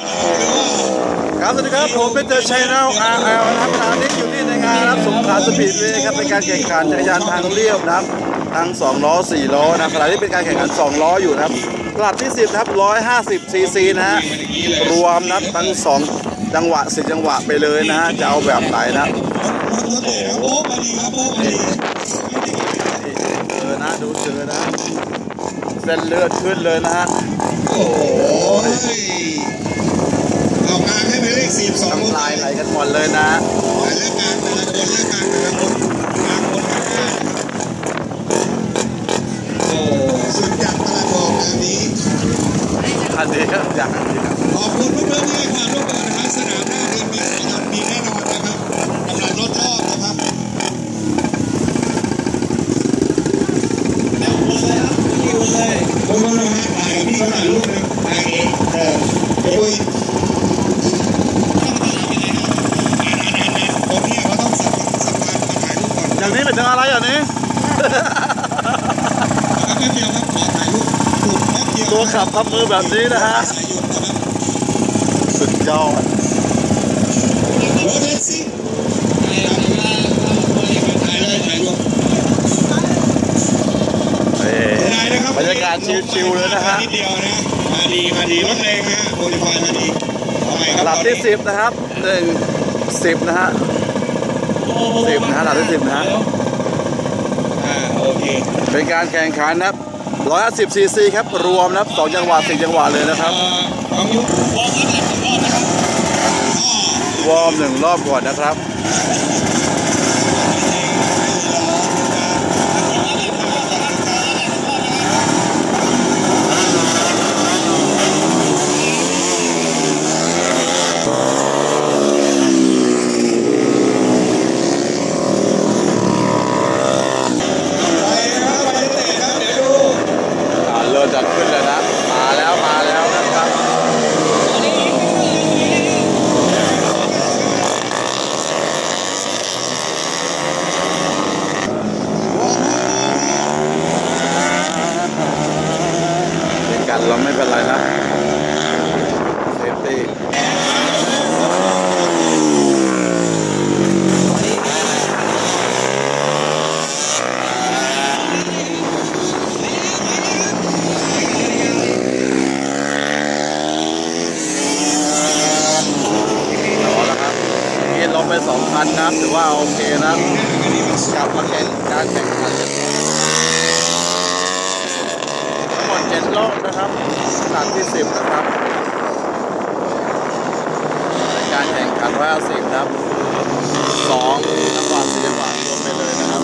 ครับสวัสดีครับผมเป็นเตอร์ Channel นะครับขณะนี้อยู่ที่ในงานนะครับสงขลาสปีดเวย์ครับเป็นการแข่งขันจักรยานทางเรียบนะครับทั้ง2ล้อ4ล้อนะขณะนี้เป็นการแข่งขัน2ล้ออยู่นะครับลำดับที่10นะครับ150ซีซีนะฮะรวมนับทั้ง 2 จังหวะ10จังหวะไปเลยนะฮะจะเอาแบบไหนนะครับเจอนะดูเจอนะเส้นเลือดขึ้นเลยนะฮะโอ้ อากลางให้เป็นเลขสี่สองน้ำลายไหลกันหมดเลยนะแต่ละกลางแต่ละคนละกลางแต่ละคนกลางคนกลางกลางโอ้สุดจัดตลาดบอกงานนี้อันนี้ครับอย่างนี้ครับขอบคุณเพื่อนๆที่ให้ความร่วมมือนะครับสนามหน้าดินมีสายยนต์มีแน่นอนนะครับกำลังลดรอบนะครับผมมาถ่ายพี่เขาถ่ายรูปหนึงถ่ายเองเออเดี๋ยวคุยคนนี้เขาต้องสัมสัมภาษณ์มาถ่ายรูปก่อน อย่างนี้เป็นจังอะไรอย่างนี้ แป๊บเดียวครับขอถ่ายรูปถูกแป๊บเดียว ตัวขับ ทำมือแบบนี้นะฮะสายหยุดนะครับสุดยอดรถแท็กซี่ถ่ายเลยถ่ายรูปเอ้ยได้นะครับบรรยากาศชิวๆเลยนะฮะนิดเดียวนะมาดีมาดีรถแรงนะฮะ modify มาดีเอาใหม่ครับลำดับที่สิบนะครับหนึ่งสิบนะฮะสิบนะฮะลำดับที่สิบนะฮะอ่าโอเคเป็นการแข่งขันนะครับ ร้อยสิบซีซีครับ รวมนะครับสองจังหวะสี่จังหวะเลยนะครับเอ่อของยุ warm up หนึ่งรอบนะครับ warm หนึ่งรอบก่อนนะครับ ไปนะครับไปเตะครับเดี๋ยวดู อ่าเริ่ม จัดขึ้นเลยนะ มาแล้วมาแล้วนะครับ เป็นการล้มไม่เป็นไรนะเซฟตี้ต่อแล้วครับนี่ล้มไปส องคันนะครับถือว่าโอเคนะกลับมาแข่งการแข่งขันกันทั้งหมดเจ็ดรอบนะครับหลันที่สิบนะครับในการแข่งขันว่าสิบครับสองจังหวะสี่จังหวะรวมไปเลยนะครับ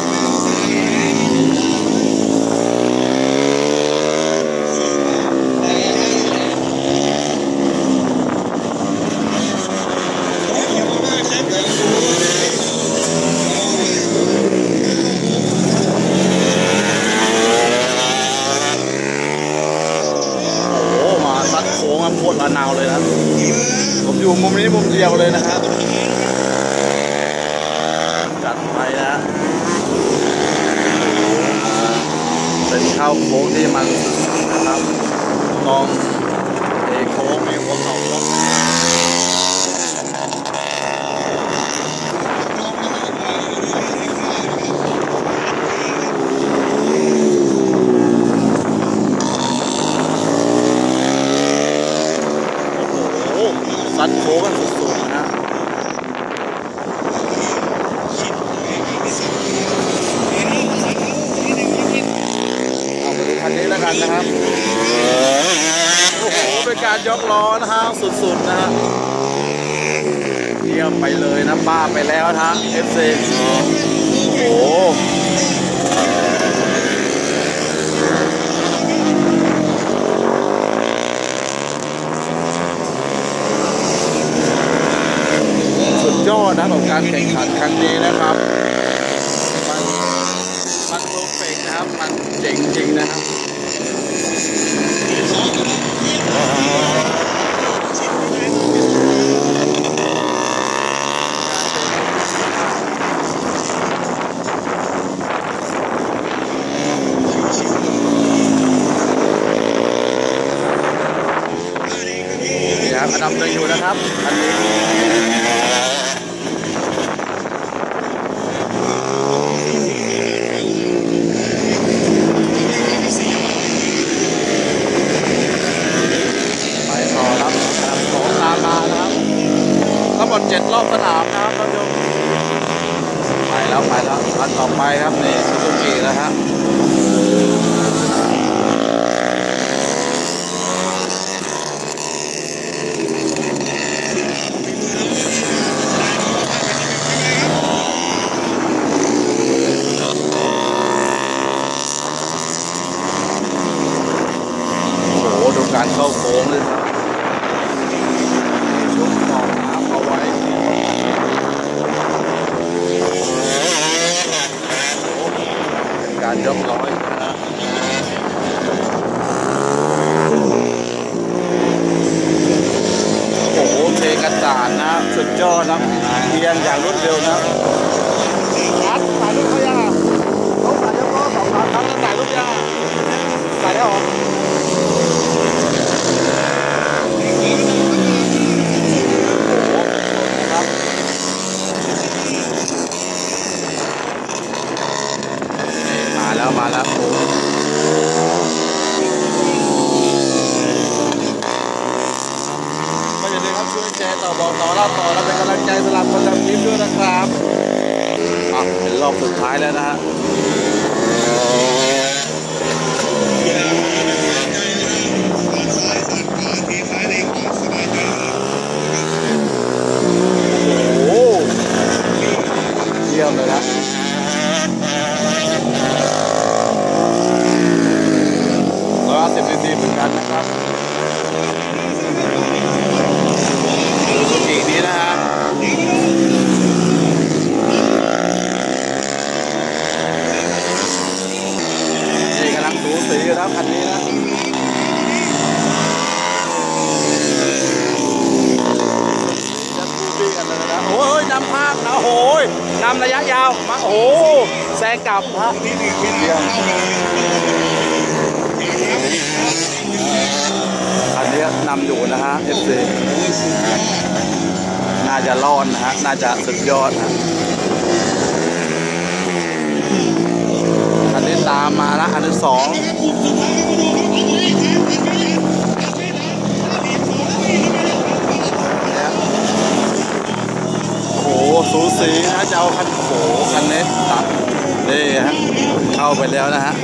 เดี๋ยวมาเช็คเดี๋ยวดู โอ้โหมาซัดโดมาโคตรระนาวเลยนะผมอยู่มุมนี้มุมเดียวเลยนะครับจัดไปนะเป็นข้าวโค้งที่มันนะครับตรงเอโค้งมีหัวเข่าล็อกโอ้โหซัดโค้งกันสุดๆนะ เอาไปดูคันนี้แล้วกันนะครับ โอ้โห การยกล้อนะฮะสุดๆนะฮะเยี่ยมไปเลยนะป้าไปแล้วนะ FC โอ้โหสุดยอดนะของการแข่งขันครั้งนี้นะครับ มันมันเพอร์เฟกต์นะครับ มันเจ๋งจริงนะครับ นี่ครับ อยู่นะครับอันนี้ไปต่อรับอันดับสอตามมาครับทั้งหมดเจ็ดรอบสนามนะครับท่านผู้ชมไปแล้วไปแล้วอันต่อไปครับนี่ซูซูกินะฮะ โอ้โหดูการเข้าโค้งเลยครับช่วงต่อน้ำเอาไว้เป็นการยกร้อยนะฮะโอ้โหเทกระจาดนะ สุดยอดนะเพียงอย่างรวดเร็วนะรัดถ่ายรูปเขายังอะเขาถ่ายยกล้อสองสามครั้งแล้วถ่ายรูปยังอะถ่ายได้หรอ ครับมาแล้วมาแล้วโอ้ก็อย่าลืมครับช่วยแชร์ต่อบอกต่อเล่าต่อแล้วเป็นกำลังใจสำหรับคนทำคลิปด้วยนะครับอะเป็น รอบสุดท้ายแล้วนะฮะโอ้โหเยี่ยมเลยนะร้อยสิบซีซีเหมือนกันนะครับสุกีนี้นะฮะนี่กำลังสูสีอยู่นะคันนี้นะ จะคูบี้กันเลยนะโอ้ยนำภาพนะโอ้ย นำระยะยาวมาโอ้โหแซงกลับฮะเดียวอันนี้นำอยู่นะฮะ FC น่าจะรอดนะฮะ น่าจะสุดยอดนะอันนี้ตามมานะอันที่สองเนี่ย โอ้โห สูสีนะจะเอาคันโอ้โหคันนี้ตัดนี่ฮะเข้าไปแล้วนะฮะ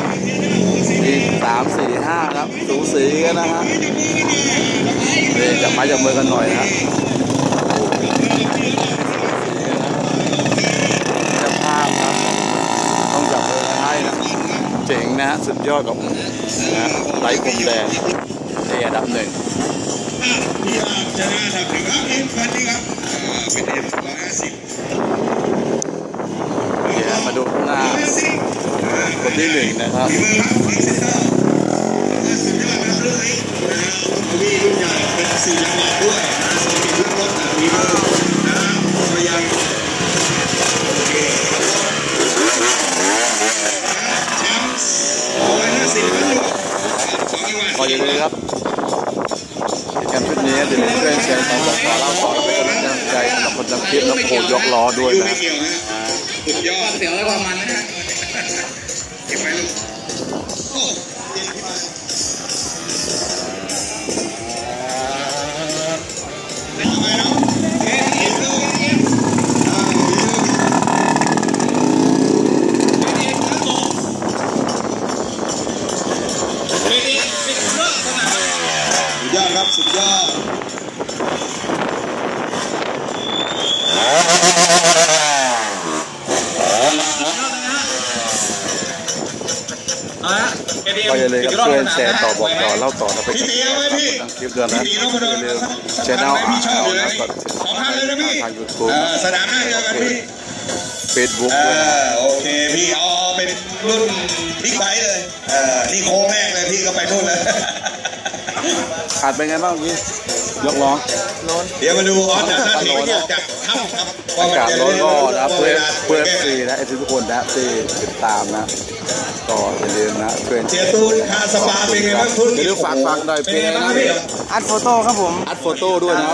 อีกสามสี่ห้าครับสูสีกันนะฮะนี่จับไม้จับมือกันหน่อยนะฮะจะภาพครับต้องจับมือให้นะเจ๋งนะฮะสุดยอดกับนะไร้พรมแดงนี่อันดับหนึ่งพี่อาร์ชนะอันดับหนึ่งครับเอ็มคันนี้ครับ เป็นเอ็มร้อยห้าสิบเดี๋ยวมาดูข้างหน้าห้าสิบอ่าคนที่หนึ่งนะครับ ฝีมือครับฟิกเซนเตอร์สุดยอดครับรุ่นนี้นะครับพี่รุ่นใหญ่เป็นสี่จังหวะด้วยนะสปีดรุ่นรถอะฝีมือนะพยายามโอเคแชมป์ร้อยห้าสิบครับของจังหวัด ขออย่าลืมครับกิจกรรมชุดนี้จะเป็นเพื่อนแชร์ต่อบอกต่อเล่าต่อและเป็นกำลัง ใจให้กับคนทำคลิปและโคยกล้อด้วยนะ ไม่เกี่ยวนะสุดยอด เสียวแล้วความมันนะฮะเก็บไว้ลูก ก็อย่าลืมครับช่วยแชร์ต่อบอกต่อเล่าต่อและเป็นพี่กำลังตีใจเอาไว้ให้พี่กับคนทำคลิปด้วยนะพี่ตีนพดลอย่าลืมนะครับชแนลพี่ชอบอยู่นะนะกดสองพันเลยนะพี่ทางยูทูบเออสนามหน้าเดียวกันพี่เฟซบุ๊กเอด้วยนะอโอเคพี่เอาเป็นรุ่นบิ๊กไบค์เลยเออนี่โค้งแรกเลยพี่ก็ไปนู่นเลยขาดเป็นไงบ้างเมื่อกี้ยกล้อเดี๋ยวมาดูออสจากท่าทีที่จะทำครับอากาศร้อนก็นะเพื่อนเพื่อนเวลาซีนะเอฟซีทุกคนนะที่ติดตามนะ ก็อย่าลืมนะเพื่อนเสียตูนคาสปาเป็นไงบ้างธุรอย่ากิจลืมฝากฝากหน่อยเพเป็นลงไงบ้างนะพี่อัดโฟโต้ครับผมอัดโฟโต้ด้วยนะ